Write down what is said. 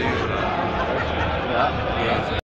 Yeah.